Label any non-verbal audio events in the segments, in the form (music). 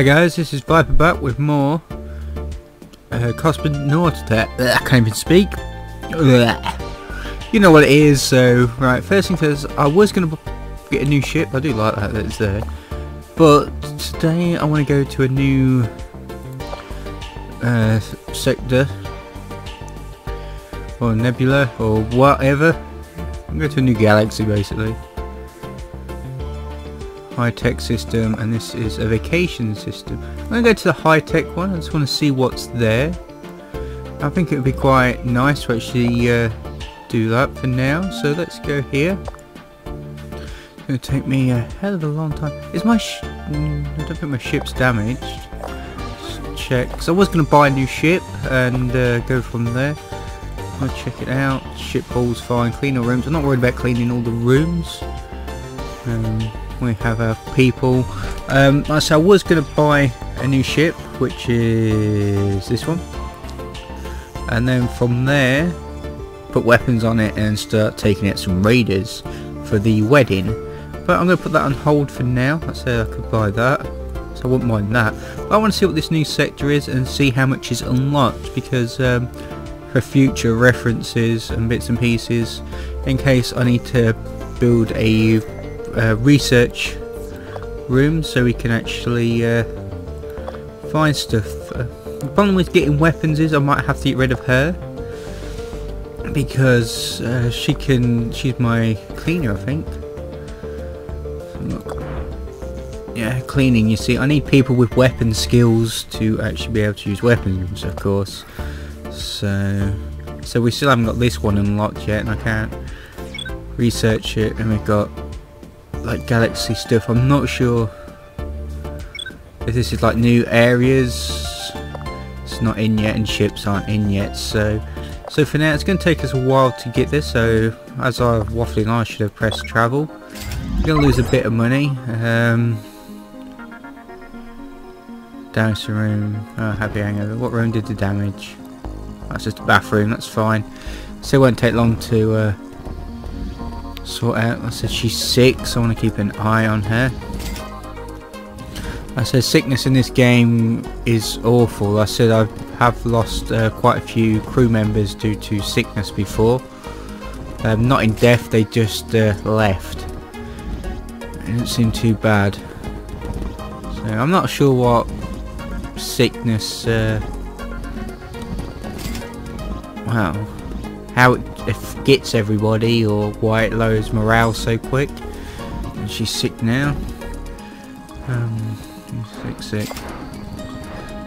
Hi guys, this is Viper back with more uh, Cosmonaut. I can't even speak. You know what it is, so right. First thing first, I was gonna get a new ship. I do like that that's there, but today I want to go to a new uh, sector or nebula or whatever. I'm going to a new galaxy basically high-tech system and this is a vacation system. I'm going to go to the high-tech one, I just want to see what's there. I think it would be quite nice to actually uh, do that for now, so let's go here. It's going to take me a hell of a long time. Is my mm, I don't think my ship's damaged. Let's check, because I was going to buy a new ship and uh, go from there. I'll check it out. Ship hall's fine. Clean all rooms. I'm not worried about cleaning all the rooms. Um, we have our people. Um, so I was going to buy a new ship, which is this one. And then from there, put weapons on it and start taking out some raiders for the wedding. But I'm going to put that on hold for now. I said I could buy that. So I wouldn't mind that. But I want to see what this new sector is and see how much is unlocked because um, for future references and bits and pieces in case I need to build a uh, research room so we can actually uh, find stuff. Uh, the problem with getting weapons is I might have to get rid of her because uh, she can. She's my cleaner, I think. Yeah, cleaning. You see, I need people with weapon skills to actually be able to use weapons, of course. So, so we still haven't got this one unlocked yet, and I can't research it. And we've got like galaxy stuff. I'm not sure if this is like new areas. It's not in yet and ships aren't in yet. So so for now it's going to take us a while to get this. So as I was waffling I should have pressed travel. I'm going to lose a bit of money. Um, the room. Oh, happy hangover. What room did the damage? That's just a bathroom. That's fine. So it won't take long to uh, sort out. I said she's sick, so I want to keep an eye on her. I said sickness in this game is awful. I said I have lost uh, quite a few crew members due to sickness before. Um, not in death, they just uh, left. It didn't seem too bad. So I'm not sure what sickness. Uh, wow, how it gets everybody or why it lowers morale so quick. And she's sick now. Um, sick, sick.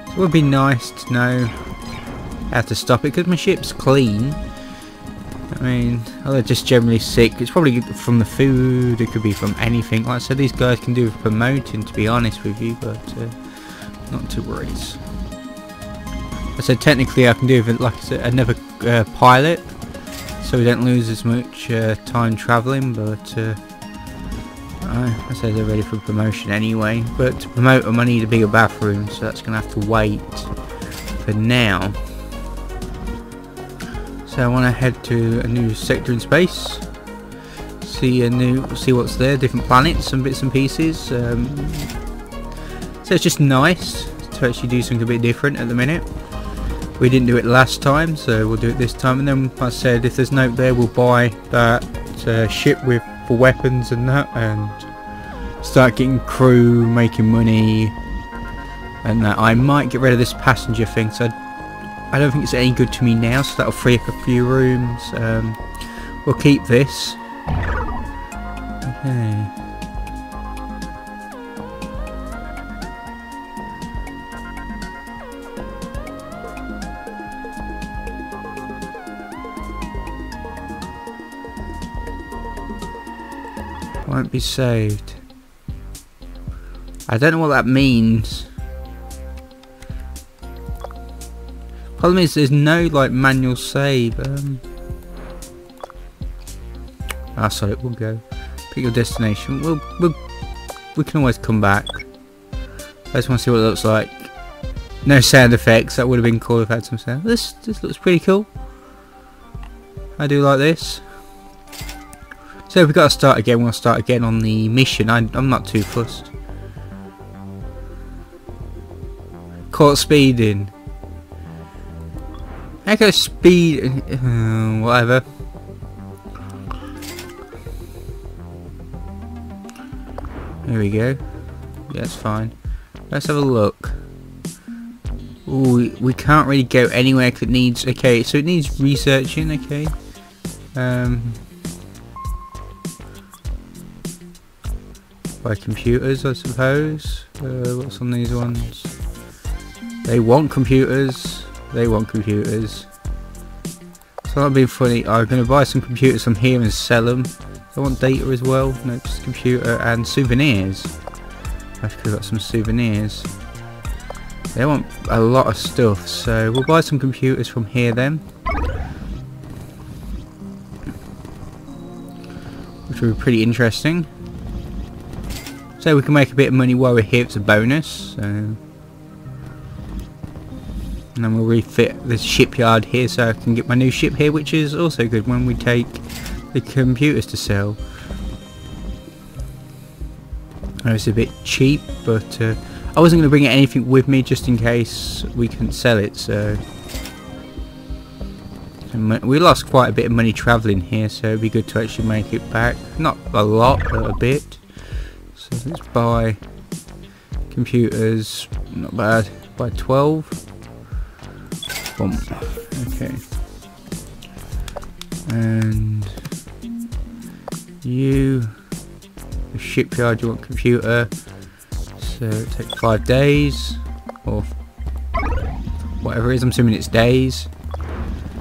it would be nice to know how to stop it because my ship's clean. I mean, they're just generally sick. It's probably from the food. It could be from anything. Like I said, these guys can do with promoting, to be honest with you, but uh, not to worry. I said technically I can do it like I said, another uh, pilot so we don't lose as much uh, time travelling but uh, I, say they're ready for promotion anyway. But to promote them I need a bigger bathroom so that's going to have to wait for now. So I want to head to a new sector in space see a new see what's there different planets and bits and pieces um, so it's just nice to actually do something a bit different at the minute we didn't do it last time so we'll do it this time. And then I said if there's no there we'll buy that uh, ship with for weapons and that and start getting crew making money and that. I might get rid of this passenger thing so I don't think it's any good to me now so that'll free up a few rooms. Um, we'll keep this. Okay Won't be saved. I don't know what that means. Problem is there's no like manual save. Um, ah, sorry, we'll go. Pick your destination. We'll, we'll, we can always come back. I just want to see what it looks like. No sound effects. That would have been cool if I had some sound. This this looks pretty cool. I do like this. So if we've got to start again, we'll start again on the mission. I, am not too fussed. caught speeding. Echo speed, uh, whatever. There we go. That's fine. Let's have a look. Ooh, we, we can't really go anywhere because it needs... Okay, so it needs researching, okay. Um, by computers, I suppose. Uh, what's on these ones? They want computers. They want computers. So that'd be funny. I'm going to buy some computers from here and sell them. I want data as well. No, just computer and souvenirs. I've got some souvenirs. They want a lot of stuff, so we'll buy some computers from here then. Which will be pretty interesting. So we can make a bit of money while we're here, it's a bonus. So. And then we'll refit the shipyard here so I can get my new ship here which is also good when we take the computers to sell. It's a bit cheap but uh, I wasn't going to bring anything with me just in case we couldn't sell it so. We lost quite a bit of money travelling here so it'd be good to actually make it back. Not a lot but a bit let's buy computers not bad by 12 Boom. Okay. And you, the shipyard, you want computer. So it takes five days, or whatever it is. I'm assuming it's days.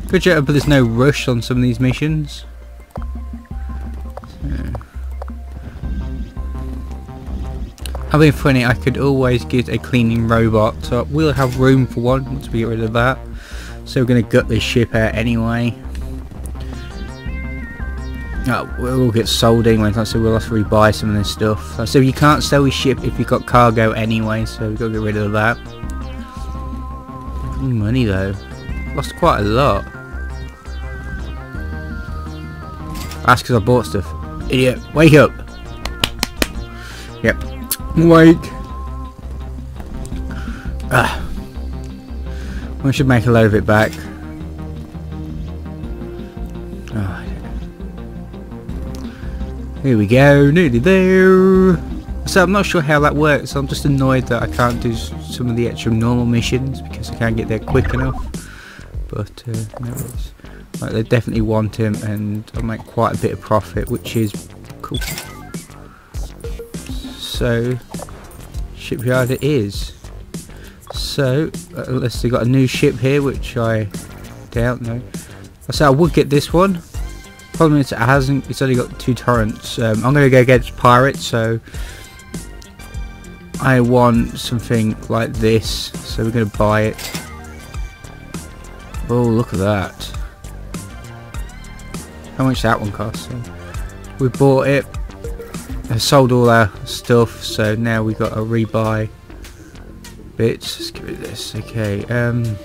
Good job, but there's no rush on some of these missions. Having funny, I could always get a cleaning robot, so we'll have room for one once we get rid of that. So we're going to gut this ship out anyway. Oh, we'll get sold anyway, so we'll have to rebuy some of this stuff. So you can't sell your ship if you've got cargo anyway, so we've got to get rid of that. Money though. Lost quite a lot. That's because I bought stuff. Idiot, wake up! Yep. Wake! Ah. We should make a load of it back. Oh. Here we go, nearly there. So I'm not sure how that works. I'm just annoyed that I can't do some of the extra normal missions because I can't get there quick enough. But uh, no, they definitely want him, and I'll make quite a bit of profit, which is cool. So shipyard it is. So, uh, unless they got a new ship here, which I doubt, no. I say I would get this one. Problem is it hasn't, it's only got two turrets. Um, I'm going to go against pirates, so I want something like this. So we're going to buy it. Oh, look at that. How much that one cost? So we bought it. Sold all our stuff, so now we got to rebuy bits. Let's give it this. Okay. Um,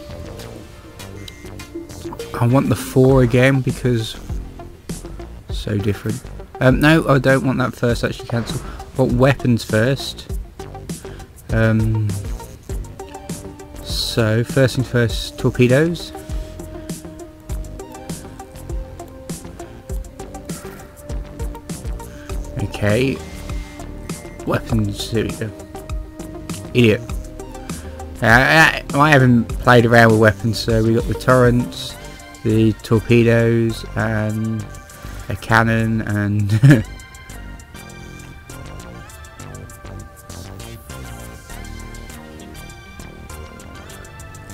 I want the four again because so different. Um, no, I don't want that first. Actually, cancel. Want weapons first. Um, so first things first, torpedoes. Okay. Weapons. Here we go. Idiot. Uh, I haven't played around with weapons, so we got the torrents, the torpedoes, and a cannon, and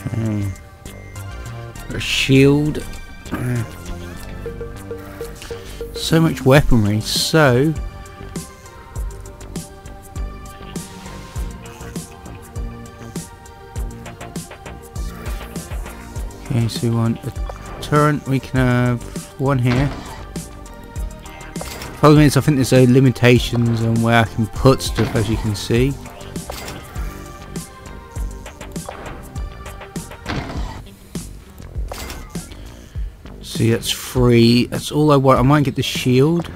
okay. (laughs) a shield. So much weaponry. So So we want a turret. We can have one here. Problem is, I think there's uh, limitations on where I can put stuff, as you can see. See, that's free. That's all I want. I might get the shield.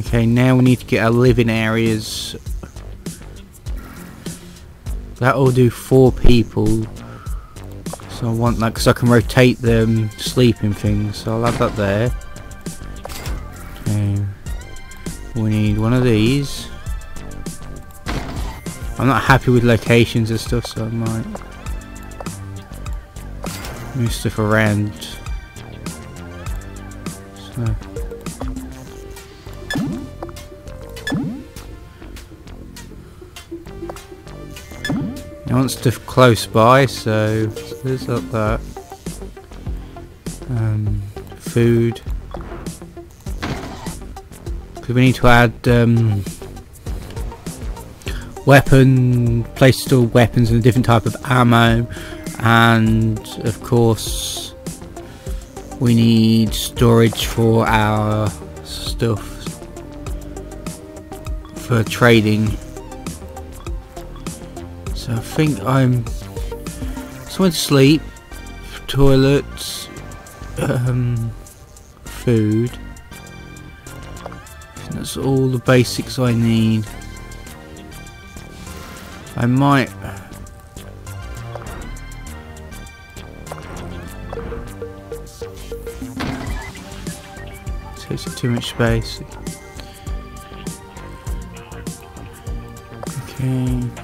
Okay, now we need to get our living areas that will do four people. So I want that because I can rotate the um, sleeping things. So I'll have that there. Okay. We need one of these. I'm not happy with locations and stuff, so I might move stuff around. So. I want stuff close by, so there's up that. Um, food. We need to add um, weapon, place to store weapons and a different type of ammo, and of course we need storage for our stuff for trading. So I think I'm just went to sleep, toilets, um, food. That's all the basics I need. I might takes too much space. Okay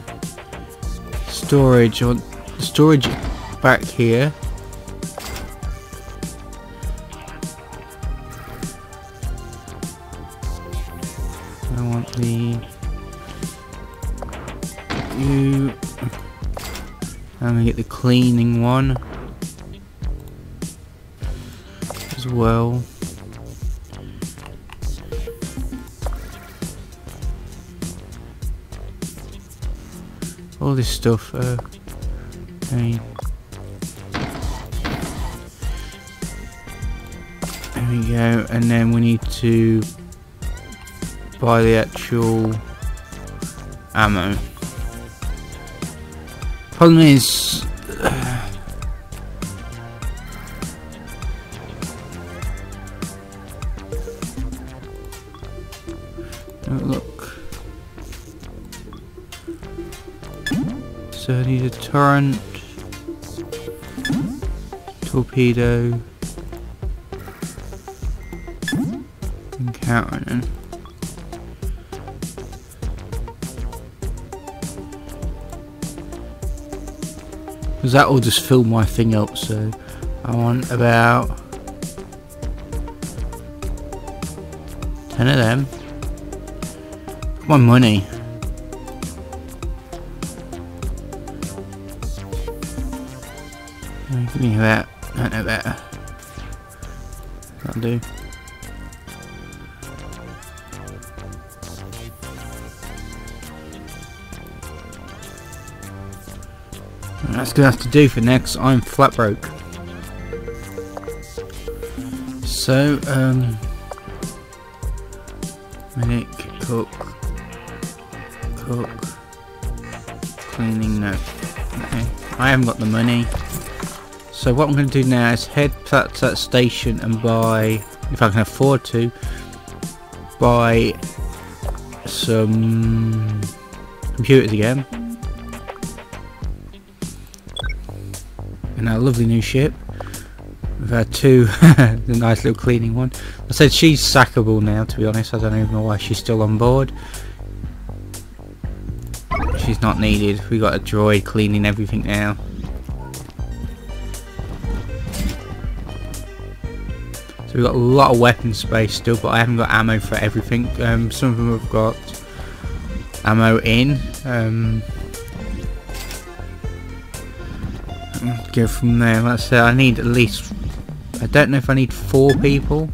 storage on storage back here. I want the you. I'm gonna get the cleaning one as well. All this stuff. Uh, I mean, there we go, and then we need to buy the actual ammo. Problem is, Turret, torpedo, and cannon. Because that will just fill my thing up, so I want about 10 of them. My money. Give me that. I know that. That'll do. that's gonna have to do for next. I'm flat broke. So, um, medic, cook, cook, cleaning. No, okay. I haven't got the money. So what I'm going to do now is head to that station and buy, if I can afford to, buy some computers again. And a lovely new ship. We've had two, (laughs) the nice little cleaning one. I said she's sackable now to be honest, I don't even know why she's still on board. She's not needed, we got a droid cleaning everything now. We've got a lot of weapon space still, but I haven't got ammo for everything. Um, some of them have got ammo in. Um, go from there. Let's say I need at least. I don't know if I need four people.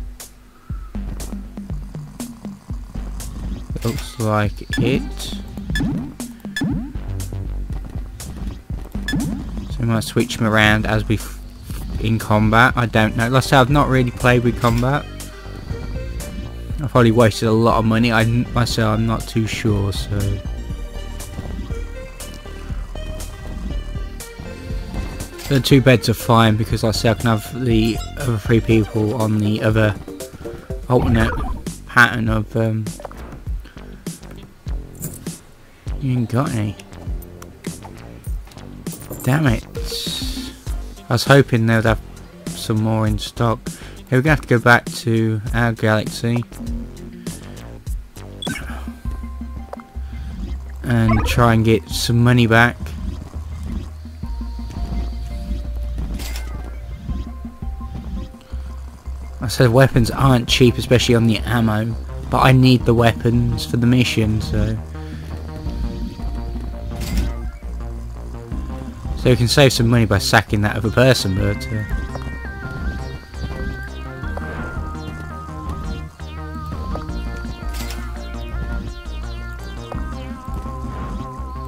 Looks like it. So I might switch them around as we in combat. I don't know. Let's say I've not really played with combat. I've probably wasted a lot of money. I myself I'm not too sure. So. The two beds are fine because like I say I can have the other three people on the other alternate pattern of um you ain't got any. Damn it. I was hoping they'd have some more in stock. We're going to have to go back to our galaxy. And try and get some money back. I said weapons aren't cheap, especially on the ammo, but I need the weapons for the mission, so... So we can save some money by sacking that other person, but... Uh...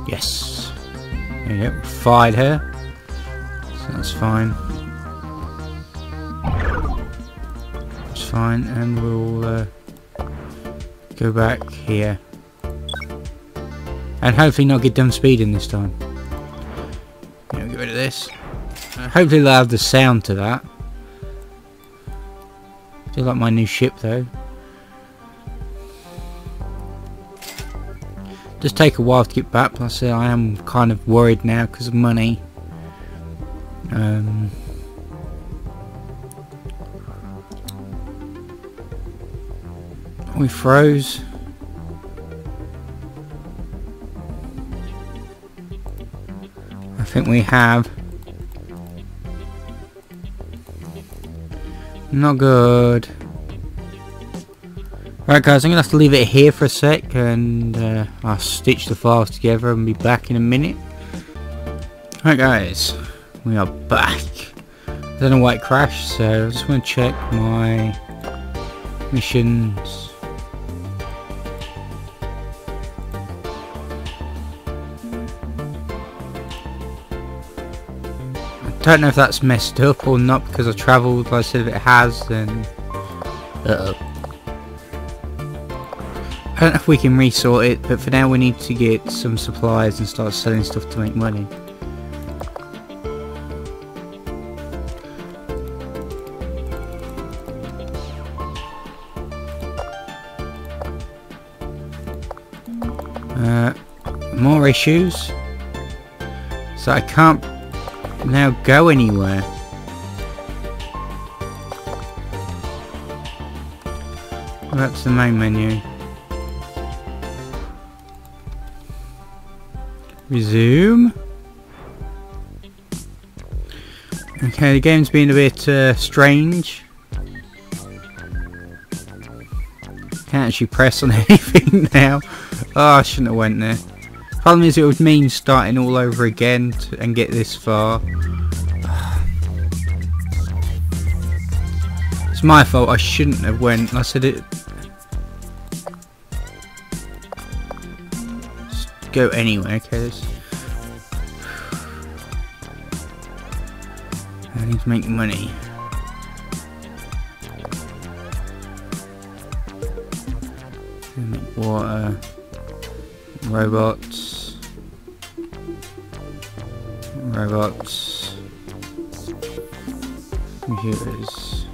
Yes. There you go, fired her. So that's fine. That's fine and we'll uh, go back here and hopefully not get done speeding this time this uh, hopefully they'll have the sound to that feel like my new ship though just take a while to get back plus I am kind of worried now because of money um, We froze. I think we have. Not good. Right guys, I'm going to have to leave it here for a sec and uh, I'll stitch the files together and be back in a minute. Alright guys, we are back. I don't know why it crashed, so I just want to check my missions. Don't know if that's messed up or not because I travelled, but I said if it has then... Uh -oh. I don't know if we can resort it, but for now we need to get some supplies and start selling stuff to make money. Uh, more issues. So I can't now go anywhere. That's the main menu. Resume. Okay, the game's been a bit uh, strange. Can't actually press on (laughs) anything now. Oh, I shouldn't have went there. Problem is it would mean starting all over again to, and get this far. It's my fault, I shouldn't have went. I said it... Go anywhere, okay? I need to make money. Water. Robots. Robots, computers.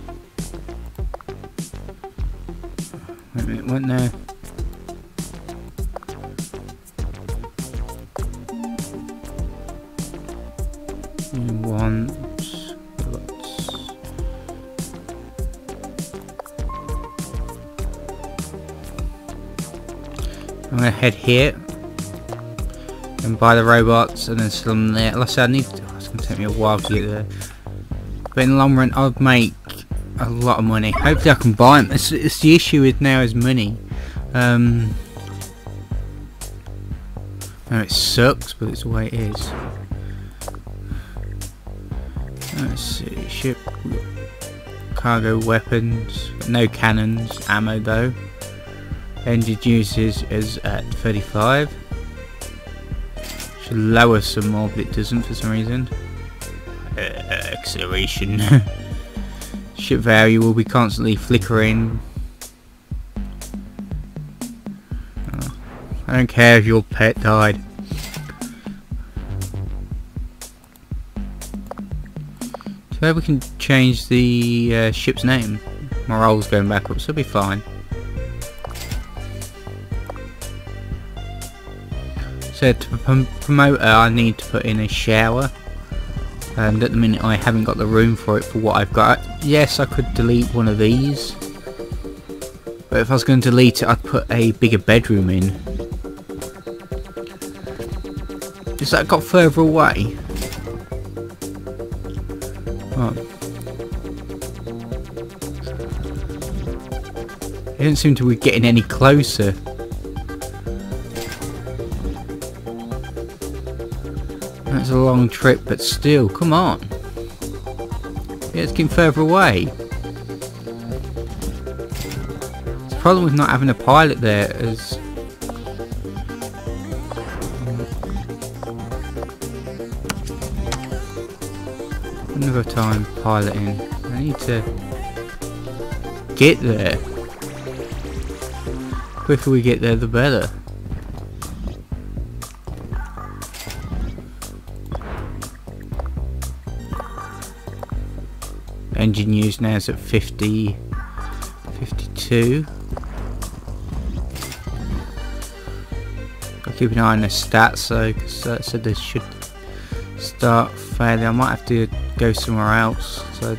Wait a minute, what now? You. I'm gonna head here buy the robots and then them there. I said, I need to, oh, it's going to take me a while to get there. But in the long run, I'll make a lot of money. Hopefully I can buy them. It's, it's the issue with now is money. Um, no, it sucks, but it's the way it is. Let's see, ship, cargo weapons, no cannons, ammo though. Engine uses is at 35. Should lower some more, but it doesn't for some reason. Uh, acceleration. (laughs) Ship value will be constantly flickering. Oh, I don't care if your pet died. So we can change the uh, ship's name. Morale's going backwards, so it'll be fine. So to promote her, I need to put in a shower. and at the minute I haven't got the room for it for what I've got. Yes, I could delete one of these, but if I was going to delete it I'd put a bigger bedroom in. Is that got further away? Oh. It doesn't seem to be getting any closer. A long trip, but still, come on. Yeah, it's getting further away. The problem with not having a pilot there is... Another time piloting. I need to get there. The quicker we get there, the better. Engine use now is at 50 52 I'll keep an eye on the stats so because that uh, said they should start failing I might have to go somewhere else so.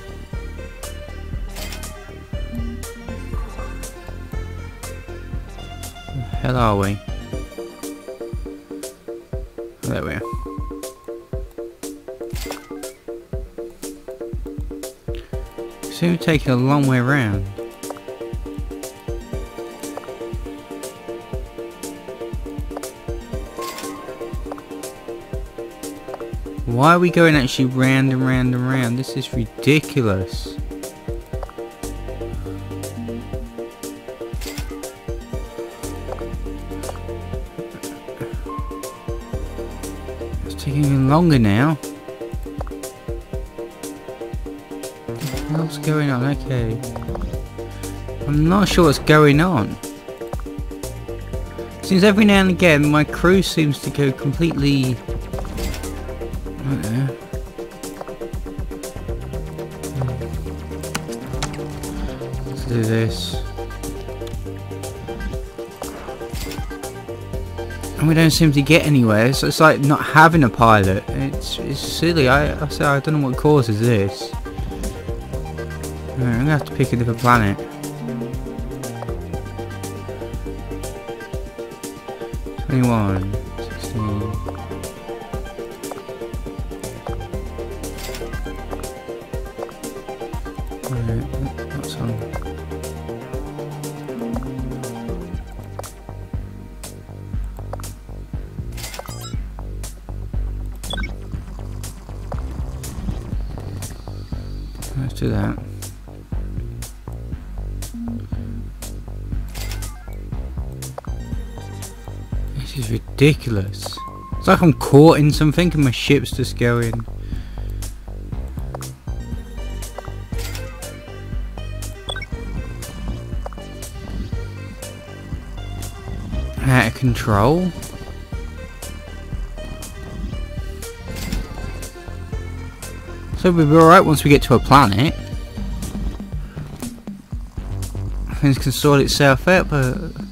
Hell are we To take a long way around. Why are we going actually round and round and round? This is ridiculous. It's taking longer now. Going on? Okay. I'm not sure what's going on. Seems every now and again my crew seems to go completely... Hmm. Let's do this. And we don't seem to get anywhere, so it's like not having a pilot. It's, it's silly. I, I, say, I don't know what causes this. I'm gonna have to pick a different planet. Twenty-one, ridiculous. It's like I'm caught in something and my ship's just going. Out of control. So we'll be alright once we get to a planet. Things can sort itself out, but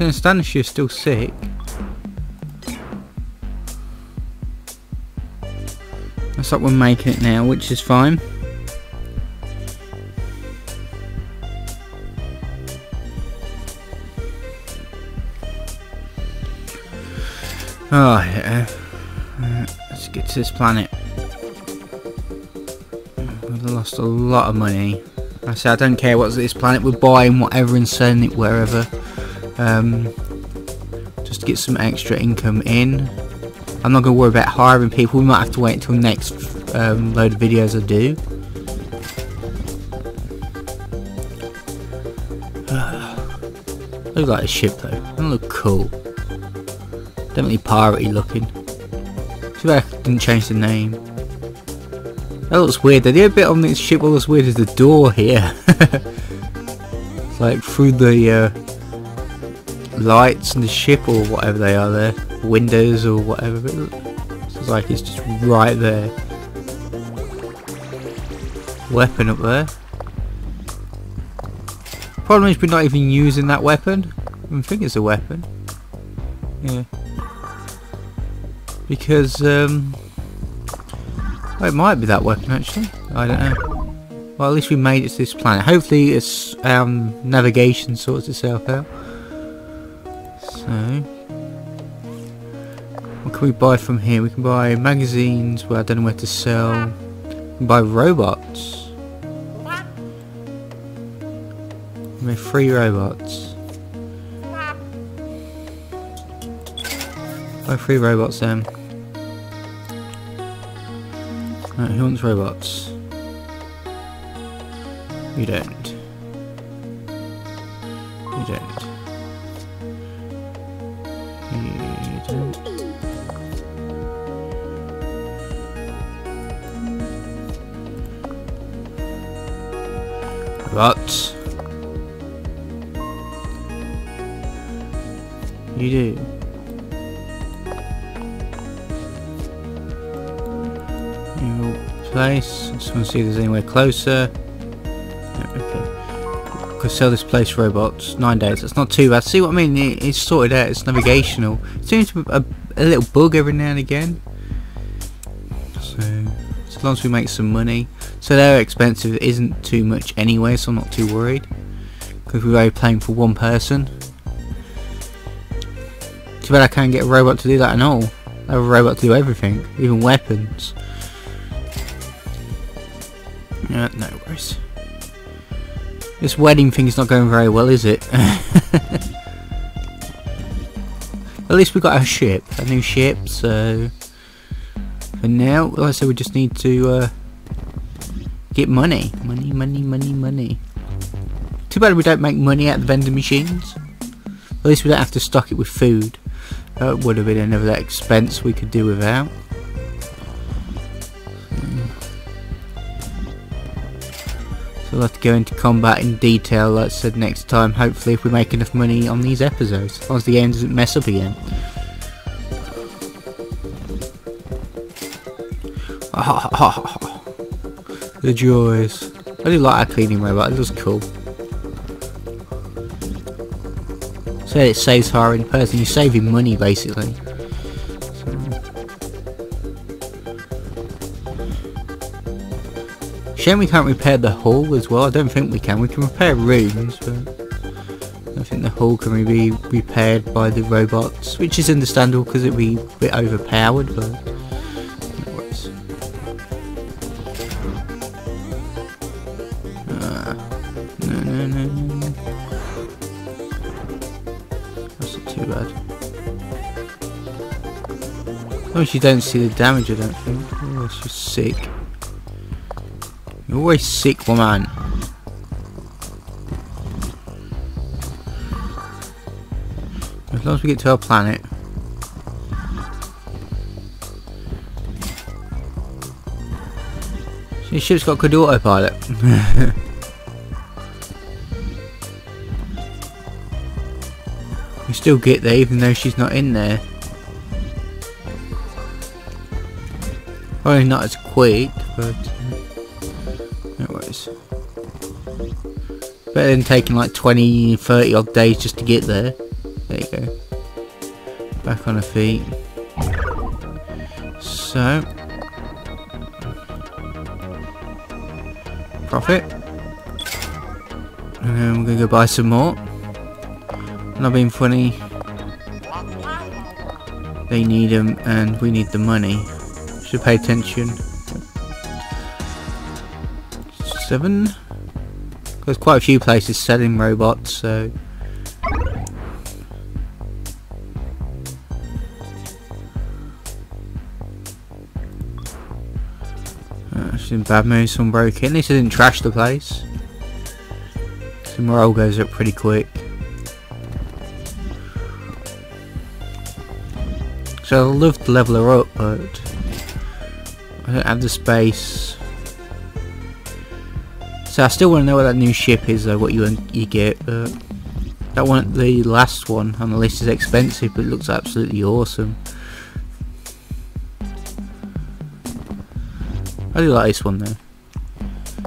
can understand if still sick. Looks like we're making it now, which is fine. Oh yeah. let's get to this planet. We've lost a lot of money. I say I don't care what this planet we're buying, whatever, and sending it wherever um, just to get some extra income in. I'm not going to worry about hiring people, we might have to wait until the next um, load of videos I do. (sighs) look like a ship though, doesn't look cool. Definitely piratey looking. Too bad I didn't change the name. That looks weird. The other bit on this ship that looks weird is the door here. (laughs) it's like through the uh, lights in the ship or whatever they are there, windows or whatever. It's like it's just right there. Weapon up there. Problem is we're not even using that weapon. I think it's a weapon. Yeah. Because, um... Well, it might be that weapon, actually. I don't know. Well, at least we made it to this planet. Hopefully, its um, navigation sorts itself out. So... What can we buy from here? We can buy magazines, well I don't know where to sell. We can buy robots. We have three robots. Buy three robots then. Right, who wants robots? You don't. You don't. Robots. You do. New place. I Just want to see if there's anywhere closer. Okay. Could sell this place robots. Nine days. That's not too bad. See what I mean? It, it's sorted out. It's navigational. It seems to be a, a little bug every now and again. So, as long as we make some money. So they're expensive. isn't too much anyway, so I'm not too worried. Because we're only playing for one person. Too bad I can't get a robot to do that and all. I have a robot to do everything, even weapons. Yeah, no worries. This wedding thing is not going very well, is it? (laughs) At least we got a ship, a new ship, so... For now, like I said, we just need to uh, get money. Money, money, money, money. Too bad we don't make money at the vending machines. At least we don't have to stock it with food. That would have been another expense we could do without. Hmm. So we'll have to go into combat in detail, like I said, next time. Hopefully if we make enough money on these episodes. As long as the game doesn't mess up again. The joys. I do like our cleaning robot, it looks cool. So it saves hiring a person, you're saving money basically. Shame we can't repair the hull as well, I don't think we can. We can repair rooms, but I think the hull can be repaired by the robots, which is understandable because it'd be a bit overpowered, but Oh, you don't see the damage, I don't think. Oh, it's just sick. You're always sick, woman. As long as we get to our planet. This ship's got good autopilot. (laughs) we still get there even though she's not in there. Probably not as quick, but... Uh, anyways. Better than taking like 20, 30 odd days just to get there. There you go. Back on her feet. So. Profit. And then we're going to go buy some more. Not being funny. They need them and we need the money. Should pay attention. Seven. There's quite a few places selling robots, so Uh, in bad mood, someone broke in. At least I didn't trash the place. So morale goes up pretty quick. So I'd love to level her up, but Don't have the space. So I still want to know what that new ship is though, what you you get, but that one, the last one on the list is expensive, but it looks absolutely awesome. I do like this one though.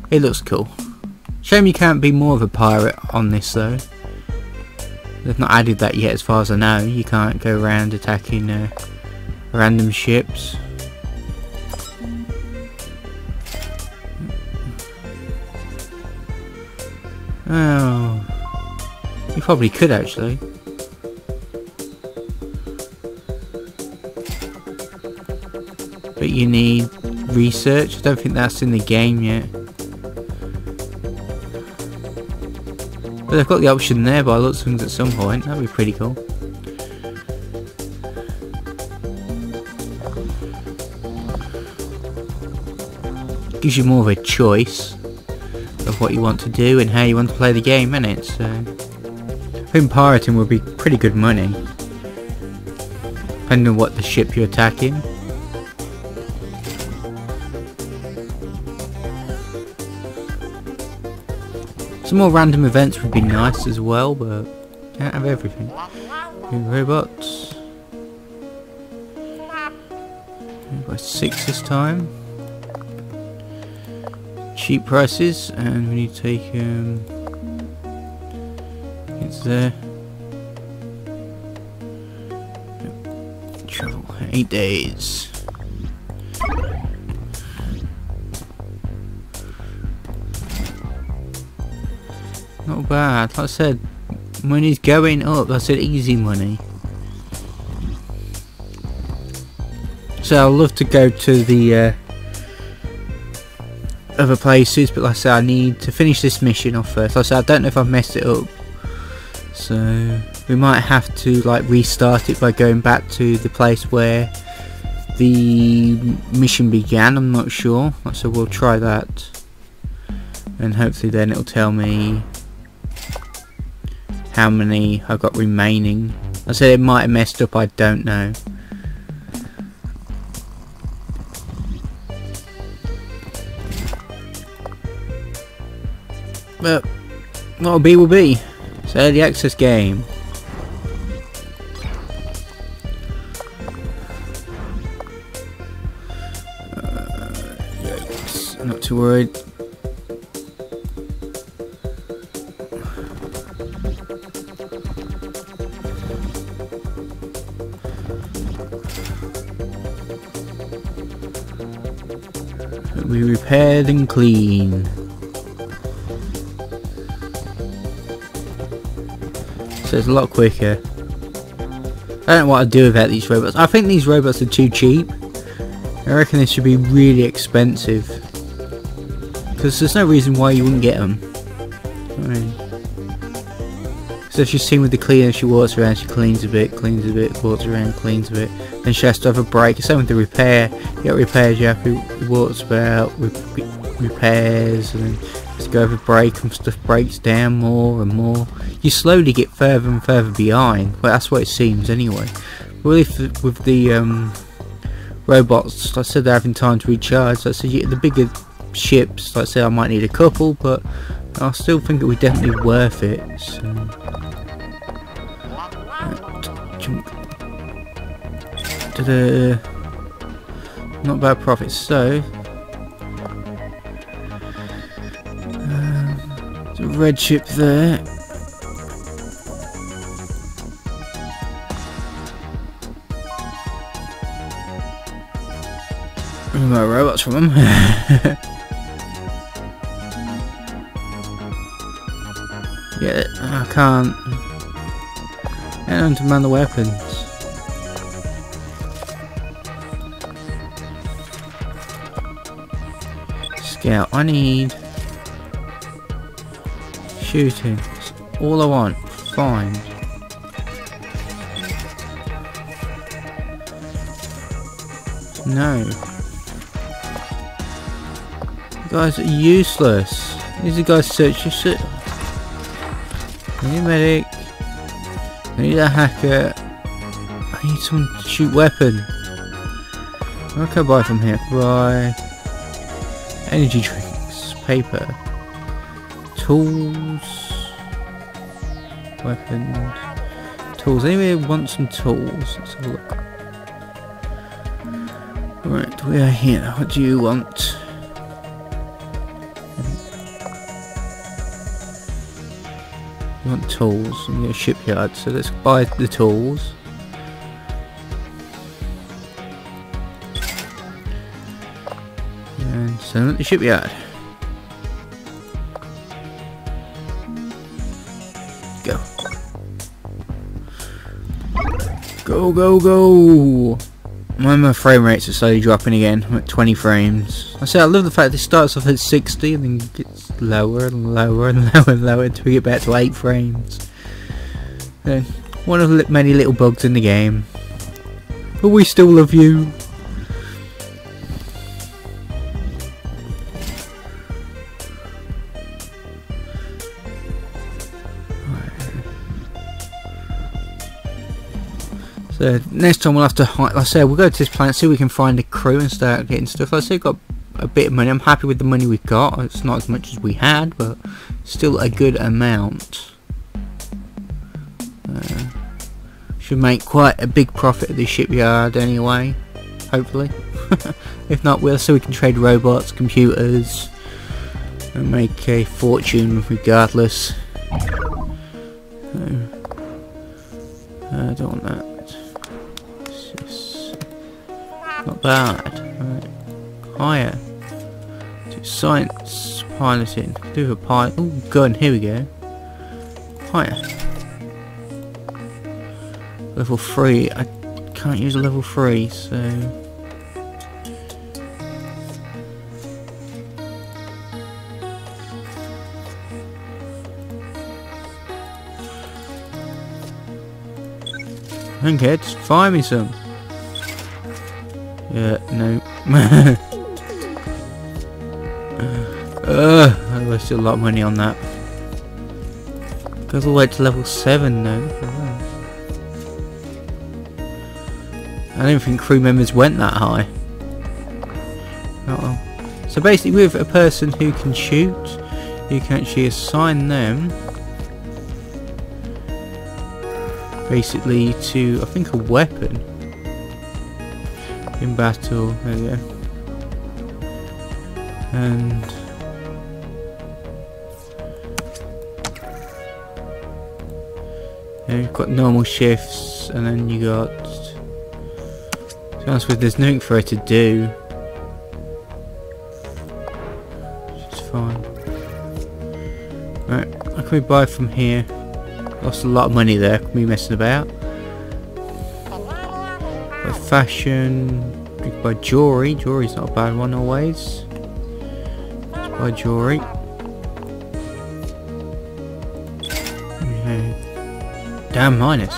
It looks cool. Shame you can't be more of a pirate on this though. They've not added that yet as far as I know. You can't go around attacking uh, random ships. Oh, you probably could actually. But you need research. I don't think that's in the game yet. But they've got the option there buy lots of things at some point. That'd be pretty cool. Gives you more of a choice of what you want to do and how you want to play the game, innit? So, I think pirating would be pretty good money. Depending on what the ship you're attacking. Some more random events would be nice as well, but can't have everything. New robots. Buy six this time. Cheap prices, and we need to take um. It's there. Travel eight days. Not bad. Like I said, money's going up. I said easy money. So I'd love to go to the uh, other places, but like I said, I need to finish this mission off first. Like I said, I don't know if I've messed it up. So we might have to like restart it by going back to the place where the mission began. I'm not sure. So we'll try that. And hopefully then it'll tell me how many I've got remaining. I said it might have messed up, I don't know. But what'll be will be. It's early access game. Uh, not too worried. We repaired and clean. So it's a lot quicker. I don't know what I'd do about these robots. I think these robots are too cheap. I reckon they should be really expensive. Because there's no reason why you wouldn't get them. I mean, so she's seen with the cleaner, she walks around, she cleans a bit, cleans a bit, walks around, cleans a bit. Then she has to have a break. Same with the repair. You get repairs, you have to walks about, with repairs, and then to go over break and stuff breaks down more and more. You slowly get further and further behind. Well, that's what it seems anyway. Well, if with the um, robots, like I said, they're having time to recharge. Like I said, the bigger ships, like I said, I might need a couple, but I still think it would definitely worth it. So. Not bad profits. So, red ship there. My robots from them. (laughs) yeah, I can't. And to man the weapons. Scout, I need shooting. All I want. Fine. No. You guys are useless. These are guys search your shit. I need a medic. I need a hacker. I need someone to shoot weapon. I buy from here? Buy energy drinks, paper, tools, weapons, tools. Anyway, want some tools? Let's have a look. Right, we are here. What do you want? We want tools. Need a shipyard, so let's buy the tools. And send them the shipyard. Go, go, go! My, my frame rates are slowly dropping again. I'm at 20 frames. I say I love the fact this starts off at 60 and then gets lower and lower and (laughs) lower and lower until we get back to 8 frames. Uh, one of the many little bugs in the game. But we still love you. So next time we'll have to, like I said, we'll go to this planet, see if we can find a crew and start getting stuff. Like I said, got a bit of money. I'm happy with the money we've got. It's not as much as we had, but still a good amount. Uh, should make quite a big profit at the shipyard anyway, hopefully. (laughs) if not, we'll so we can trade robots, computers, and make a fortune regardless. I don't want that. Not bad. Right. Higher. Do science piloting. Do a pilot. Oh, gun. Here we go. Higher. Level 3. I can't use a level 3, so... Okay, just find me some. Yeah, no. (laughs) uh, I wasted a lot of money on that. Goes all the way to level 7 now. I don't think crew members went that high. Oh. So basically with a person who can shoot, you can actually assign them basically to, I think, a weapon in battle. There. And yeah, you've got normal shifts, and then you got. To be honest with, there's nothing for her to do. Is fine. Right, what can we buy from here? Lost a lot of money there. We messing about? Fashion. You can buy jewelry. Jewelry's not a bad one always. Let's buy jewelry. Damn minus.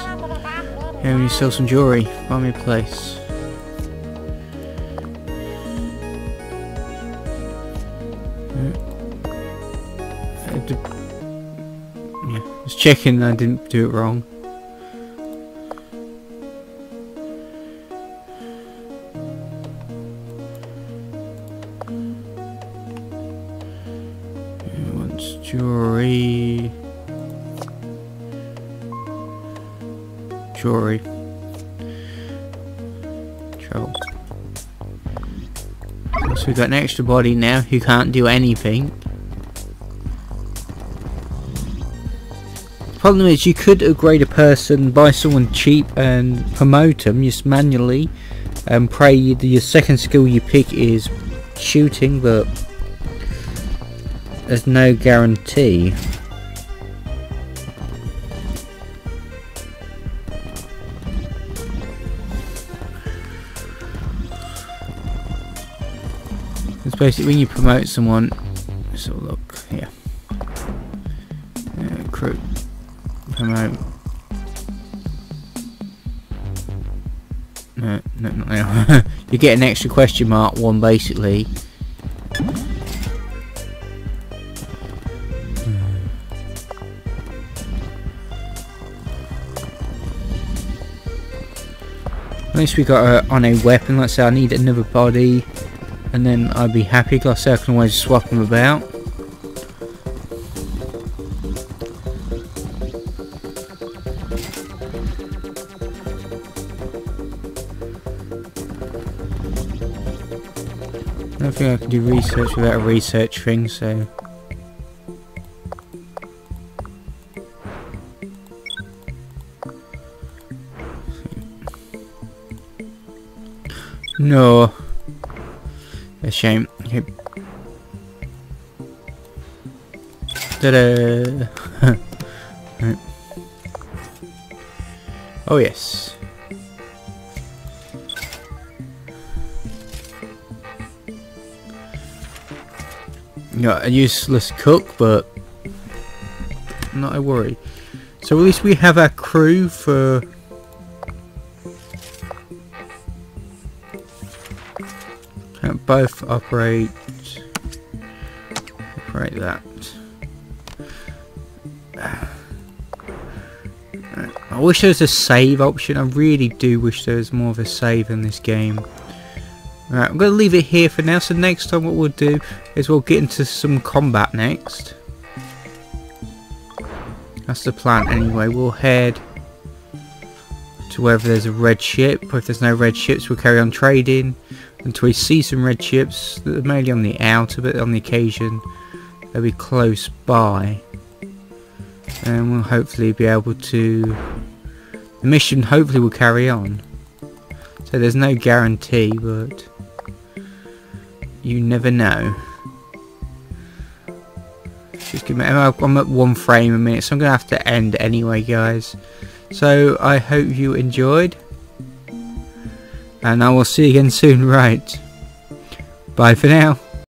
Yeah, we sell some jewelry. Find me a place. Yeah, just checking I didn't do it wrong. We've got an extra body now who can't do anything. problem is you could upgrade a person, buy someone cheap and promote them just manually and pray your second skill you pick is shooting but there's no guarantee. It's basically when you promote someone, a look here. Crew. Promote. No, no, not now. (laughs) you get an extra question mark one basically At least we got her on a weapon. Let's say I need another body, and then I'd be happy because I can always swap them about. I don't think I can do research without a research thing, so... No. Shame. Okay. Ta-da! (laughs) right. Oh yes. Yeah, a useless cook, but not a worry. So at least we have our crew for Operate operate that. I wish there was a save option. I really do wish there was more of a save in this game. Right, I'm going to leave it here for now. So next time what we'll do is we'll get into some combat next. That's the plan anyway. We'll head to wherever there's a red ship. If there's no red ships, we'll carry on trading until we see some red ships that are mainly on the outer, but on the occasion they'll be close by. And we'll hopefully be able to... The mission hopefully will carry on. So there's no guarantee, but you never know. Just give me, I'm at one frame a minute, so I'm going to have to end anyway, guys. So, I hope you enjoyed. And I will see you again soon, right? Bye for now.